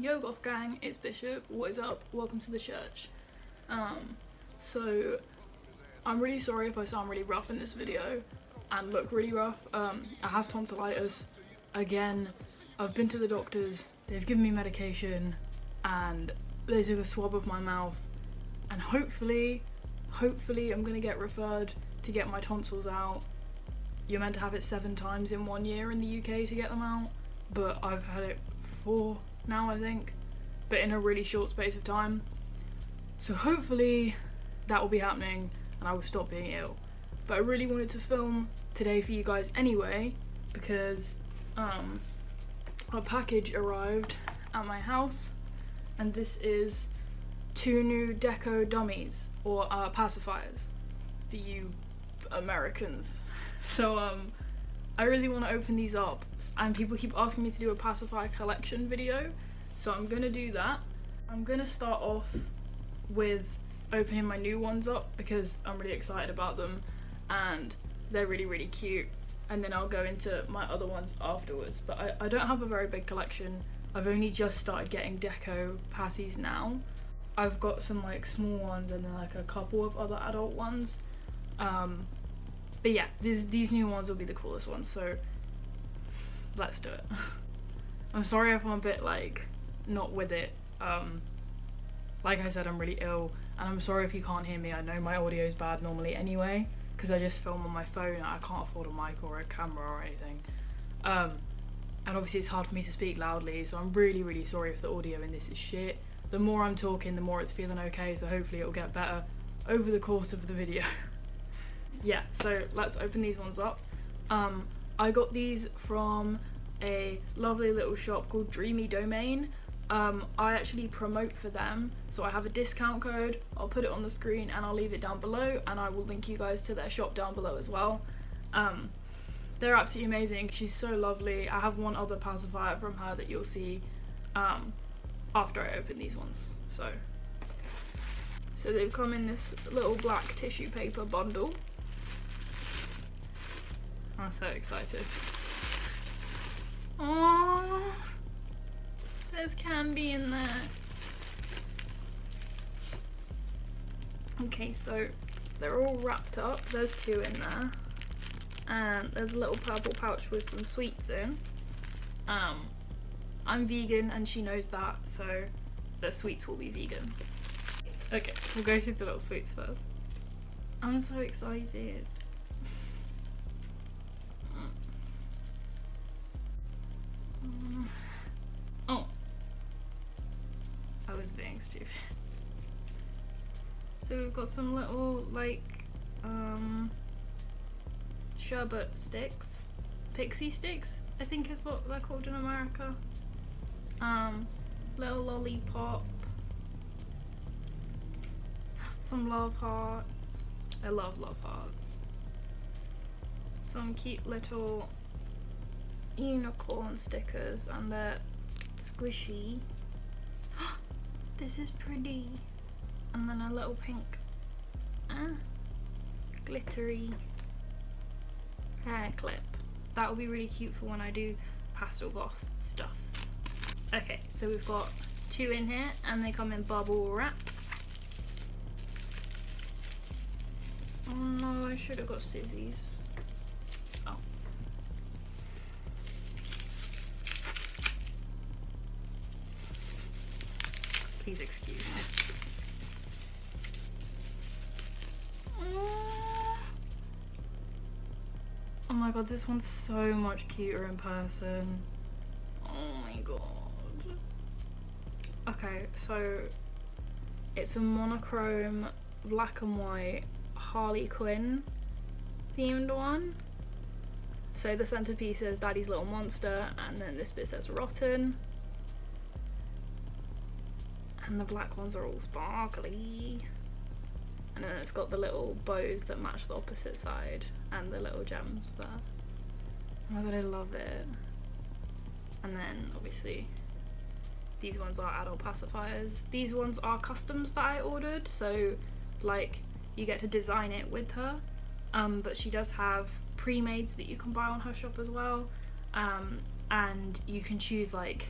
Yo Goth Gang, it's Bishop. What is up? Welcome to the church. Um, so I'm really sorry if I sound really rough in this video and look really rough. Um, I have tonsillitis. Again, I've been to the doctors, they've given me medication and they took a swab of my mouth and hopefully, hopefully I'm gonna get referred to get my tonsils out. You're meant to have it seven times in one year in the UK to get them out, but I've had it four now, I think, but in a really short space of time. So hopefully that will be happening and I will stop being ill. But I really wanted to film today for you guys anyway because um, a package arrived at my house and this is two new deco dummies or uh, pacifiers for you Americans. So um, I really want to open these up and people keep asking me to do a pacifier collection video so I'm gonna do that. I'm gonna start off with opening my new ones up because I'm really excited about them and they're really really cute and then I'll go into my other ones afterwards. But I, I don't have a very big collection. I've only just started getting deco passies now. I've got some like small ones and then like a couple of other adult ones. Um, but yeah, these these new ones will be the coolest ones. So let's do it. I'm sorry if I'm a bit like not with it. Um, like I said, I'm really ill, and I'm sorry if you can't hear me. I know my audio is bad normally anyway, because I just film on my phone. and I can't afford a mic or a camera or anything. Um, and obviously it's hard for me to speak loudly, so I'm really, really sorry if the audio in this is shit. The more I'm talking, the more it's feeling okay, so hopefully it'll get better over the course of the video. yeah, so let's open these ones up. Um, I got these from a lovely little shop called Dreamy Domain. Um, I actually promote for them, so I have a discount code. I'll put it on the screen and I'll leave it down below, and I will link you guys to their shop down below as well. Um, they're absolutely amazing. She's so lovely. I have one other pacifier from her that you'll see um, after I open these ones. So, so they've come in this little black tissue paper bundle. I'm so excited. Aww, there's candy in there. Okay, so they're all wrapped up. There's two in there. And there's a little purple pouch with some sweets in. Um, I'm vegan and she knows that, so the sweets will be vegan. Okay, we'll go through the little sweets first. I'm so excited. Oh. I was being stupid. So we've got some little, like, um, sherbet sticks. Pixie sticks, I think is what they're called in America. Um, little lollipop. Some love hearts. I love love hearts. Some cute little unicorn stickers and they're squishy. this is pretty. And then a little pink ah, glittery hair clip. That will be really cute for when I do pastel goth stuff. Okay, so we've got two in here and they come in bubble wrap. Oh no, I should have got scissors. Excuse. Oh my god, this one's so much cuter in person. Oh my god. Okay, so it's a monochrome black and white Harley Quinn themed one. So the centerpiece says Daddy's Little Monster, and then this bit says Rotten. And the black ones are all sparkly. And then it's got the little bows that match the opposite side, and the little gems there. Oh my god, I love it. And then obviously these ones are adult pacifiers. These ones are customs that I ordered, so like you get to design it with her. Um, but she does have pre-mades that you can buy on her shop as well. Um, and you can choose like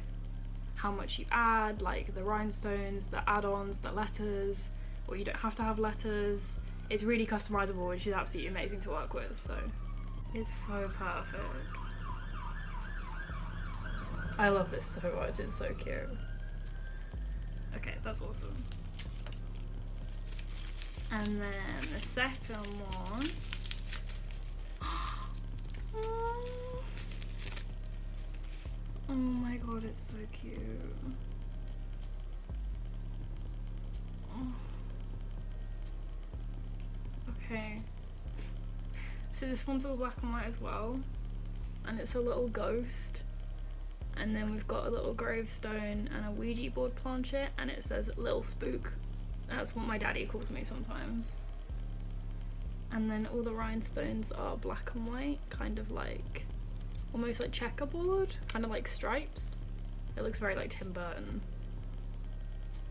how much you add, like the rhinestones, the add-ons, the letters, or you don't have to have letters. It's really customizable and she's absolutely amazing to work with, so it's so perfect. I love this so much, it's so cute. Okay, that's awesome. And then the second one. Oh god, it's so cute. Okay. So this one's all black and white as well. And it's a little ghost. And then we've got a little gravestone and a Ouija board planchette and it says little spook. That's what my daddy calls me sometimes. And then all the rhinestones are black and white, kind of like almost like checkerboard, kind of like stripes. It looks very like Tim Burton.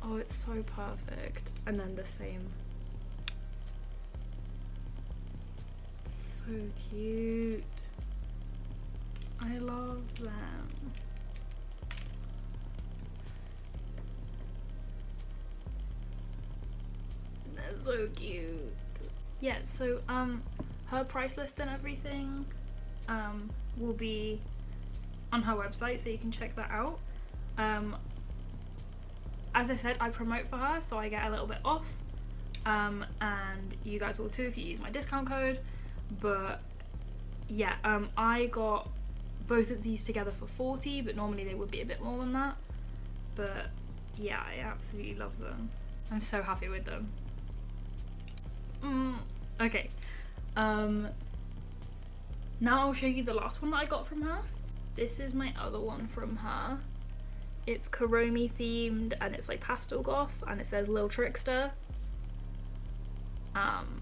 Oh, it's so perfect. And then the same. so cute. I love them. They're so cute. Yeah, so um her price list and everything um will be on her website so you can check that out. Um as I said, I promote for her so I get a little bit off. Um, and you guys will too if you use my discount code. But yeah, um, I got both of these together for 40 but normally they would be a bit more than that. But yeah, I absolutely love them. I'm so happy with them. Mm, okay. Um, now I'll show you the last one that I got from her. This is my other one from her. It's Kuromi themed and it's like pastel goth and it says Lil Trickster. Um,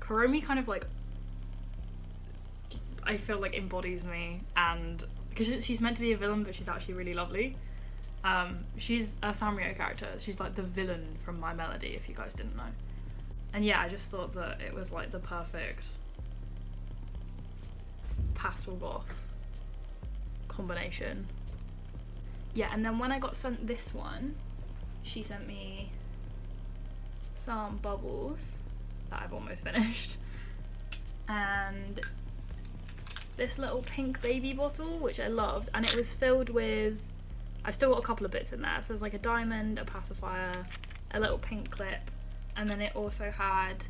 Kuromi kind of like I feel like embodies me and because she's meant to be a villain but she's actually really lovely. Um, she's a Sanrio character. She's like the villain from My Melody if you guys didn't know. And yeah, I just thought that it was like the perfect pastel goth combination. Yeah, and then when I got sent this one, she sent me some bubbles that I've almost finished. And this little pink baby bottle, which I loved, and it was filled with, I've still got a couple of bits in there. So there's like a diamond, a pacifier, a little pink clip, and then it also had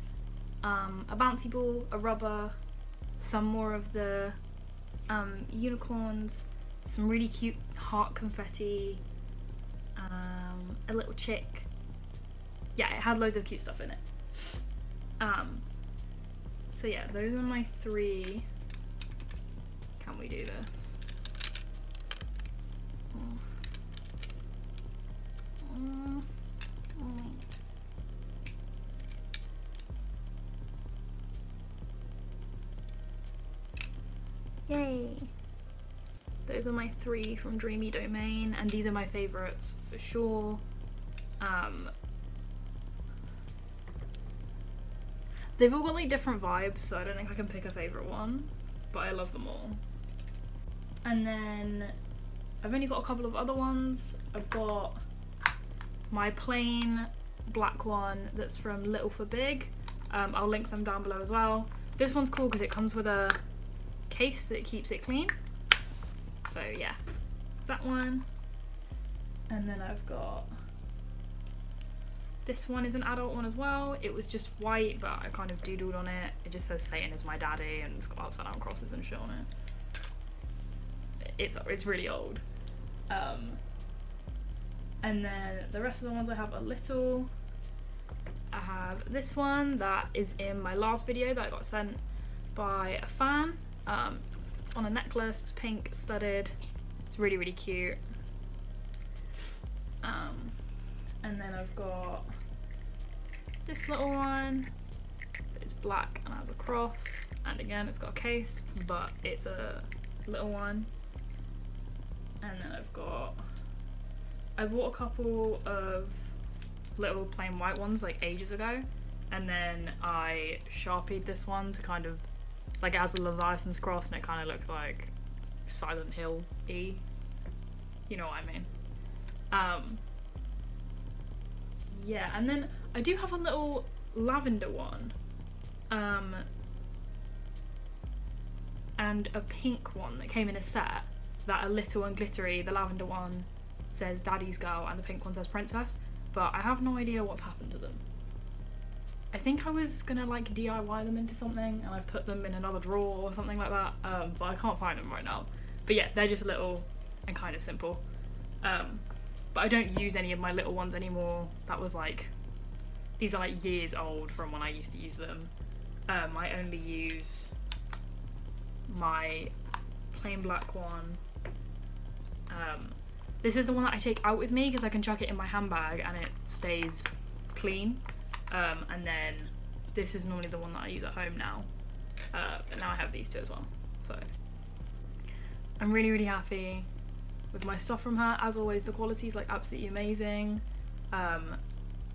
um, a bouncy ball, a rubber, some more of the um, unicorns, some really cute heart confetti, um, a little chick. Yeah, it had loads of cute stuff in it. Um, so yeah, those are my three. Can we do this? Those are my three from Dreamy Domain, and these are my favourites for sure. Um, they've all got like different vibes, so I don't think I can pick a favourite one, but I love them all. And then I've only got a couple of other ones. I've got my plain black one that's from Little for Big. Um, I'll link them down below as well. This one's cool because it comes with a case that keeps it clean. So yeah, it's that one. And then I've got this one is an adult one as well. It was just white, but I kind of doodled on it. It just says Satan is my daddy and it's got upside down crosses and shit on it. It's it's really old. Um, and then the rest of the ones I have are little. I have this one that is in my last video that I got sent by a fan. Um, on a necklace, it's pink, studded. It's really, really cute. Um, and then I've got this little one. It's black and has a cross. And again, it's got a case, but it's a little one. And then I've got, I bought a couple of little plain white ones like ages ago. And then I sharpied this one to kind of like it has a Leviathan's cross and it kind of looks like Silent Hill E. You know what I mean. Um, yeah, and then I do have a little lavender one. Um, and a pink one that came in a set that are little and glittery. The lavender one says Daddy's Girl and the pink one says Princess, but I have no idea what's happened to them. I think I was gonna like DIY them into something and I put them in another drawer or something like that, um, but I can't find them right now. But yeah, they're just a little and kind of simple. Um, but I don't use any of my little ones anymore. That was like, these are like years old from when I used to use them. Um, I only use my plain black one. Um, this is the one that I take out with me because I can chuck it in my handbag and it stays clean. Um, and then this is normally the one that I use at home now. Uh, but now I have these two as well. So I'm really, really happy with my stuff from her. As always, the quality is like absolutely amazing. Um,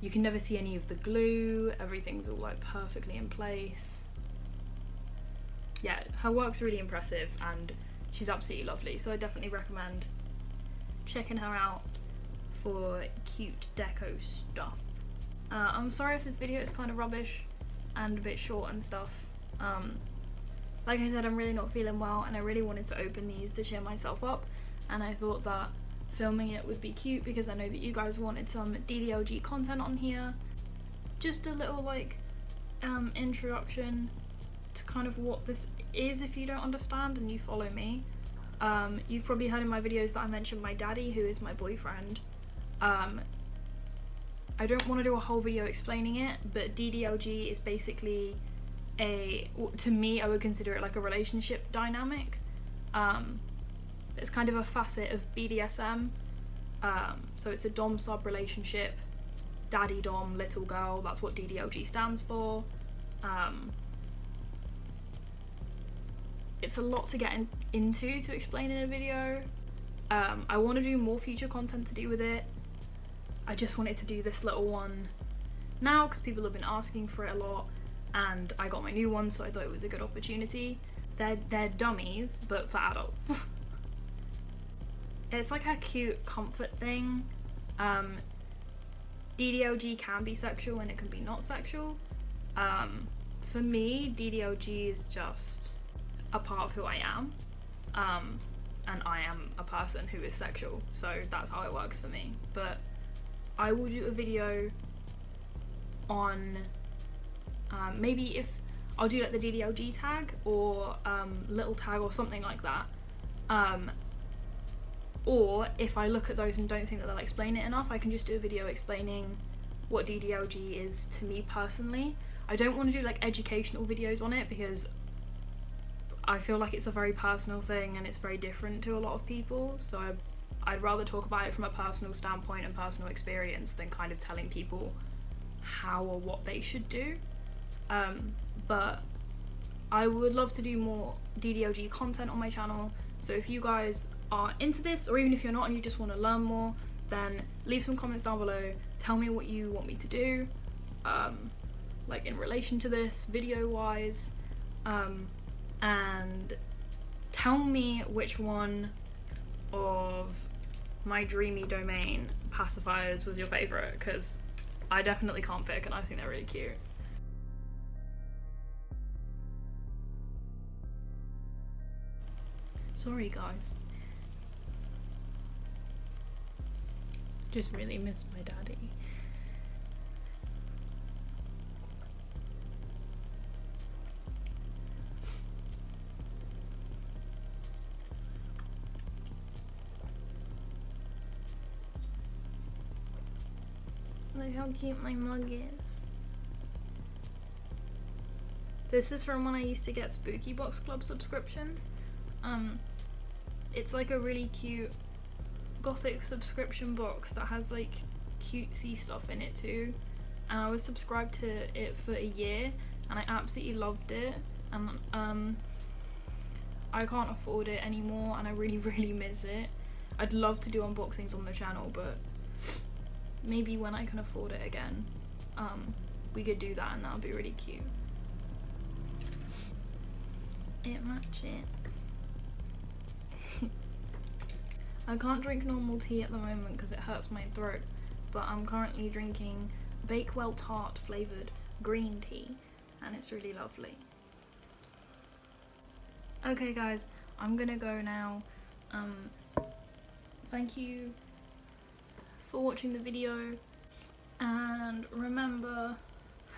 you can never see any of the glue. Everything's all like perfectly in place yeah, her work's really impressive and she's absolutely lovely. So I definitely recommend checking her out for cute deco stuff. Uh, I'm sorry if this video is kind of rubbish and a bit short and stuff. Um, like I said, I'm really not feeling well and I really wanted to open these to cheer myself up and I thought that filming it would be cute because I know that you guys wanted some DDLG content on here. Just a little like um, introduction to kind of what this is if you don't understand and you follow me. Um, you've probably heard in my videos that I mentioned my daddy, who is my boyfriend. Um, I don't want to do a whole video explaining it, but DDLG is basically a, to me, I would consider it like a relationship dynamic. Um, it's kind of a facet of BDSM. Um, so it's a dom sub relationship, daddy dom, little girl. That's what DDLG stands for. Um, it's a lot to get in, into to explain in a video. Um, I want to do more future content to do with it. I just wanted to do this little one now because people have been asking for it a lot and I got my new one so I thought it was a good opportunity. They're, they're dummies but for adults. it's like a cute comfort thing. Um, DDLG can be sexual and it can be not sexual. Um, for me, DDLG is just a part of who I am. Um, and I am a person who is sexual, so that's how it works for me. But I will do a video on um, maybe if I'll do like the DDLG tag or um, little tag or something like that. Um, or if I look at those and don't think that they'll explain it enough, I can just do a video explaining what DDLG is to me personally. I don't want to do like educational videos on it because I feel like it's a very personal thing and it's very different to a lot of people. So I, I'd rather talk about it from a personal standpoint and personal experience than kind of telling people how or what they should do. Um, but I would love to do more DDLG content on my channel. So if you guys are into this, or even if you're not and you just want to learn more, then leave some comments down below. Tell me what you want me to do, um, like in relation to this, video wise. Um, and tell me which one of my dreamy domain pacifiers was your favourite because I definitely can't pick and I think they're really cute. Sorry guys. Just really miss my daddy. Look how cute my mug is. This is from when I used to get Spooky Box Club subscriptions. Um, it's like a really cute gothic subscription box that has like cutesy stuff in it too. And I was subscribed to it for a year and I absolutely loved it. And um, I can't afford it anymore and I really, really miss it. I'd love to do unboxings on the channel, but maybe when I can afford it again, um, we could do that and that would be really cute. It matches. I can't drink normal tea at the moment because it hurts my throat, but I'm currently drinking Bakewell Tart flavoured green tea and it's really lovely. Okay guys, I'm gonna go now. Um, thank you for watching the video and remember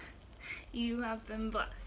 you have been blessed.